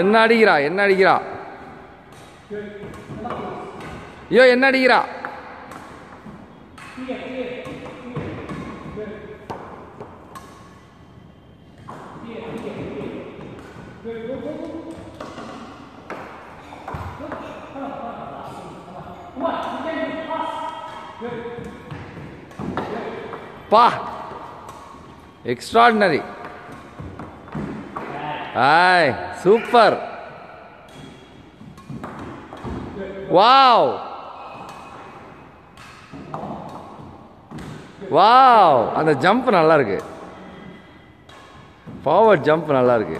என்ன அடிக்கிறா என்ன அடிக்கிறா ஐயோ என்ன அடிக்கிறா பா எக்ஸ்ட்ராடினரி ஆய் சூப்பர் வாவ் வாவ் அந்த ஜம்ப் நல்லா இருக்கு ஃபார்வர்ட் ஜம்ப் நல்லா இருக்கு